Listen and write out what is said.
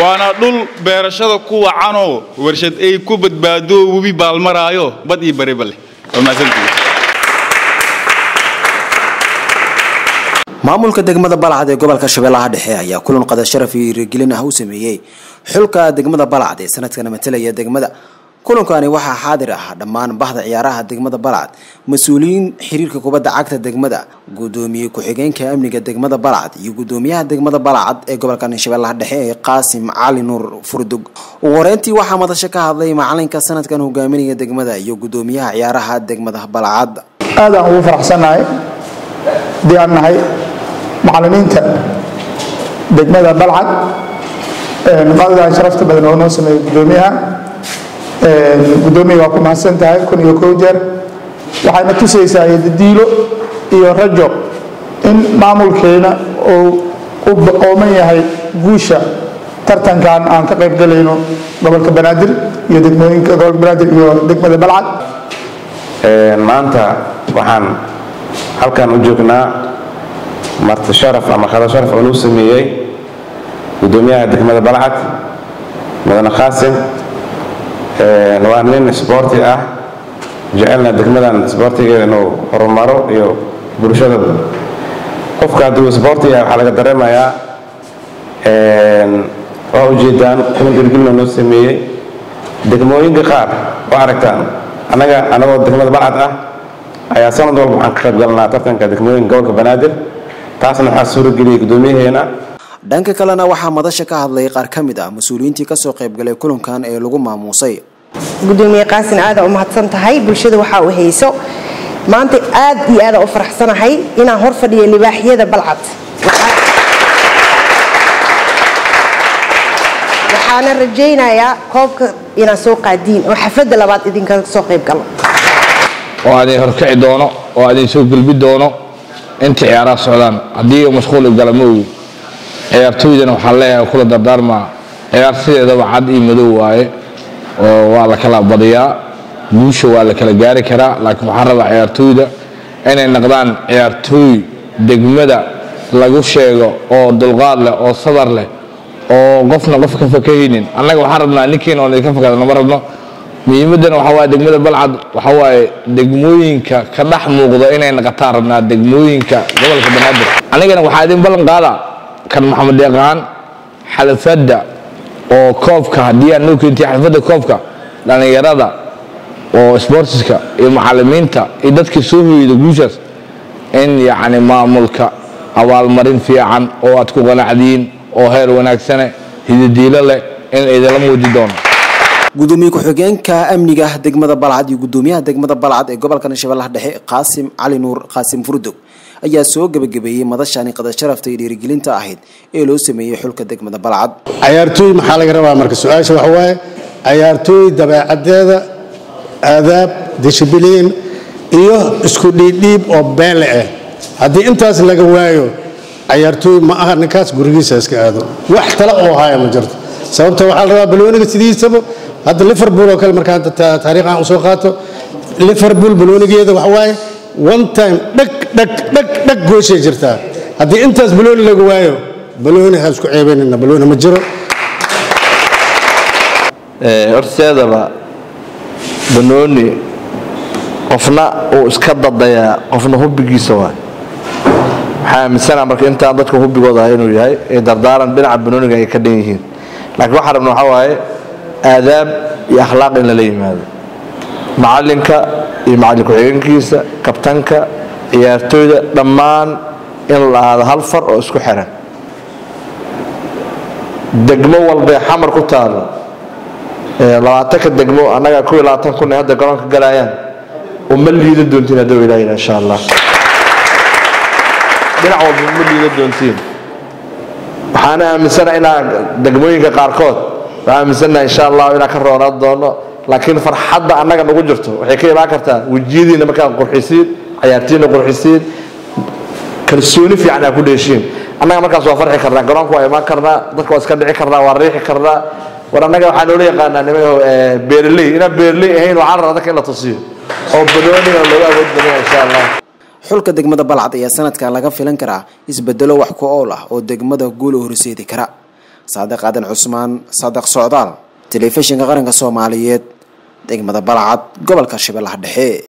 waana dhul beerashada ku wacanoo warshad ay ku badbaado webi baalmaraayo bad iyo bariba maamulka degmada balcad ee gobolka shabeellaha dhexe ayaa kulan qada sharaf iyo dhiirigelin ah u sameeyey xulka degmada balcad ee sanadkana matalaya degmada kulankani waxaa xaadir ah dhammaan bahda ciyaaraha degmada balcad mas'uuliyiin xiriirka kubadda cagta degmada gudoomiye ku-xigeenka amniga degmada balcad iyo gudoomiyaha degmada balcad ee gobolka shabeellaha dhexe ee qaasim cali nuur furdug. Ugu horeyntii waxaa madasho ka hadlay macalinka sanadkan hogaaminaya degmada iyo gudoomiyaha ciyaaraha degmada balcad aad aan ugu faraxsannahay haddii aan nahay macallimiinta degmada balcad qadadan sharafta badan oo noo sameeyey gudoomiyaha gudoomiya waa ku mahadsan tahay kun iyo kow jeer waxayna tusaysaa yadadiilo iyo rajo in maamulkeena uu u ooman yahay guusha tartankan aan ka qayb galayno gobolka banaadir iyo degmooyinka gobolka banaadir iyo degmada balcad maanta waxaan halkan u joognaa marti sharaf ama khada sharaf oo nuu sameeyey gudoomiyaha degmada balcad mudane khaasim waa nin sboorti ah. Jecelna degmadan sboortigeeda inuu horumaro iyo bulshada. Qofka hadduu sboorti yahay waxaa laga dareemayaa waa ujeedaan kulan dirgilna noo sameeyey. Degmooyinka qaar oo aragtaan annaga anagoo degmada balcad ah ayaa sanad walba waxaan ka qayb galnaa tartanka degmooyinka gobolka banaadir. Taasna waxaa suurageliyey gudoomiyaheena dhanka kalena waxaa madasha ka hadlay qaar ka mid ah mas'uuliyiintii ka soo qaybgalay kulankan ee lagu maamuusay. Gudoomiye qaasin aada u mahadsan tahay. Bulshada waxaa u hayso. Maanta aad iyo aada u faraxsanahay inaan hor fadhiyo libaaxyada balcad. Waxaana rajaynayaa koobka inaan soo qaadiin oo xafladda labaad idinkaga soo qayb galo. Oo adin horkici doono oo adin soo gulbi doono. Inta ciyaaraha socdaan haddii mashquul gala ma ogi ciyaartooydana waxaan leeyahay kula dardaarmaa ciyaar sideedaba cad iyo madow waaye oo waa la kala badiyaa. Guusha waa la kala gaari karaa laakiin waxaan rabaa ciyaartooyda inay noqdaan ciyaartooy degmada lagu sheego oo dulqaad leh oo sadar leh oo qofna qof ka fakahaynin annaga waxaan rabnaa ninkiina oon idinka fakada lama rabno. Muhiimaddana waxaa waaye degmada balcad waxaa waaye degmooyinka ka dhex muuqda inay naqataan rabnaa degmooyinka gobolka banaadir. Anigana waxaa idin ballan qaadaa kan maxamed deeqaan xalafadda oo koobka haddii aad noo keentay xalafadda koobka dhallinyarada oo sportiska iyo macallimiinta iyo dadkii soo hoyda guushaas in yacni maamulka abaalmarin fiican oo aad ku qanacdiin oo heer wanaagsane hidadiilo leh in idinla muuji doono gudoomiye ku-xigeenka amniga degmada balcad iyo gudoomiyaha degmada balcad ee gobolka shabeellaha dhexe qaasim cali nuur qaasim furdog ayaa soo gebagabeeyey madashani qada sharafta iyo dhiirigelinta ahayd ee loo sameeyey xulka degmada balcad. Cayaartooy maxaa laga rabaa marka su'aasha waxa waaye? Cayaartooy dabeecadeeda aadaab dishibiliin iyo isku dhiidhiib oo beele ah haddii intaas laga waayo cayaartooy ma aha ninkaas gurigiisa iska aado. Wax tale oo haya ma jirto. Sababta waxaa la rabaa balooniga sidiisaba hadda liverpool oo kale markaan taariikhan u soo qaato liverpool baloonigeeda waxa waaye one time dhag dhag dhag dhag gooshay jirtaa haddii intaas balooni laga waayo balooni ha isku ceebaynina balooni ma jiro. Horteedaba banooni qofna uu iska dadayaa qofna hubbigiisa waa waxaa aaminsana marka intaan dadka hubbigooda inuu yahay ee dardaaran dhinaca banooniga ay ka dhan yihiin. Laakiin waxaa rabna waxaa waaye aadaab iyo akhlaaq in lala yimaado. Macalinka iyo macallin ku-xigeenkiisa kabtanka ciyaartooyda dhammaan in la ahaado hal far oo isku xiran. Degmo walbee xamar ku taalo. Labaatanka degmo annaga kuw iyo labaatan kun ay hadda garoonka galayaan uma liidan doontiin hadduu ilaahi insha allah. Dhinac walba uma liidan doontiin. Waxaana aaminsana inaa degmooyinka qaarkood waxaan aaminsanaha insha allah inaan ka roonaan doono laakiin farxadda annaga nagu jirto. Waxay ka imaan kartaa wejiyadiina markaad qurxisiin cayaartiina qurxisiin kalsooni fiican aa ku dheeshiin. Annaga markaas waa farxi karnaa garoonka waa imaan karnaa dadka waa iska dhici karnaa waa riixi karnaa. War annaga waxaa noola yaqaanaa nimayaho beerley. Inaan beerley ahayn waxaa rabaa dadka in la tusiyo. Oo banooniga looga awood badanya insha allah xulka degmada balcad ayaa sanadkan laga filan karaa isbedelo wax ku ool ah oo degmada guul horseedi kara. Saadiq aadan cusmaan saadiq socdaal telefishinka qaranka soomaaliyeed degmada balcad gobolka shabeellaha dhexe